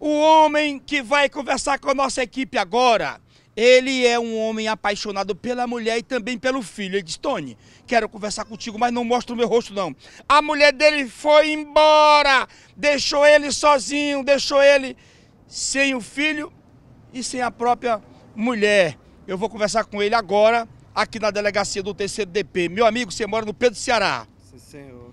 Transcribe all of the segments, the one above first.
O homem que vai conversar com a nossa equipe agora, ele é um homem apaixonado pela mulher e também pelo filho. Ele diz, Tony, quero conversar contigo, mas não mostra o meu rosto não. A mulher dele foi embora, deixou ele sozinho, deixou ele sem o filho e sem a própria mulher. Eu vou conversar com ele agora, aqui na delegacia do terceiro DP. Meu amigo, você mora no Pedro Ceará. Sim, senhor.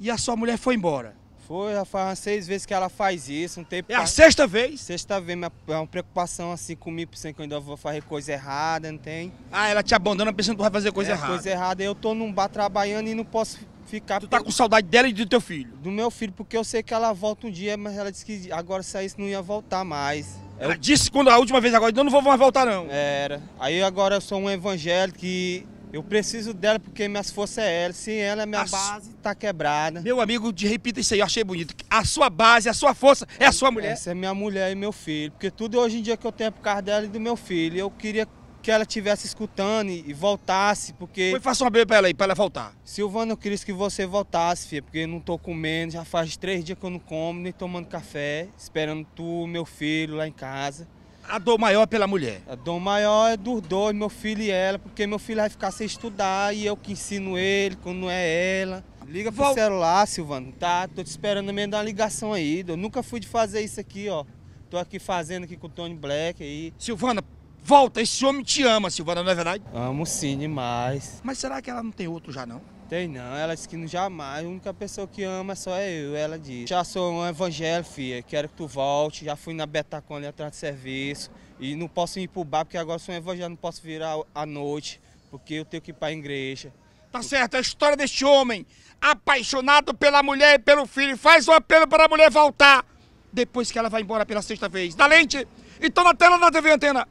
E a sua mulher foi embora. Foi, já faz umas seis vezes que ela faz isso, não tem É a sexta vez? Sexta vez, minha- é uma preocupação assim comigo, pensando que eu ainda vou fazer coisa errada, não tem? Ah, ela te abandona pensando que tu vai fazer coisa é, errada. Coisa errada, eu tô num bar trabalhando e não posso ficar Tu tá com saudade dela e do teu filho. do meu filho, porque eu sei que ela volta um dia, mas ela disse que agora se saísse não ia voltar mais. Eu- Ela disse quando a última vez agora, eu não vou mais voltar não. Era. Aí agora eu sou um evangélico e eu preciso dela porque minhas forças é ela. Sem ela, minha As- base tá quebrada. Meu amigo, de repita isso aí, eu achei bonito. A sua base, a sua força é a sua mulher. Essa é minha mulher e meu filho. Porque tudo hoje em dia que eu tenho é por causa dela e do meu filho. Eu queria que ela estivesse escutando e e voltasse, porque. Foi faça uma bebê pra ela aí, pra ela voltar. Silvana, eu queria que você voltasse, filha, porque eu não tô comendo. Já faz três dias que eu não como, nem tomando café, esperando tu, meu filho lá em casa. A dor maior é pela mulher. A dor maior é dos dois, meu filho e ela, porque meu filho vai ficar sem estudar e eu que ensino ele quando não é ela. Liga pro Vol- celular, Silvano, tá? Tô te esperando mesmo dar uma ligação aí. Eu nunca fui de fazer isso aqui, ó. Tô aqui fazendo aqui com o Tony Black aí. Silvana, volta, esse homem te ama, Silvana, não é verdade? Amo sim demais. Mas será que ela não tem outro já não? Tem não, ela disse que não jamais. A única pessoa que ama só é eu, ela diz. Já sou um evangelho, filha. Quero que tu volte. Já fui na Betacon ali atrás de serviço. E não posso ir pro bar, porque agora sou um evangelho, não posso vir à- noite, porque eu tenho que ir pra igreja. Tá certo, a história deste homem, apaixonado pela mulher e pelo filho, faz um apelo para a mulher voltar, depois que ela vai embora pela sexta vez. Da lente, então na tela da TV Antena.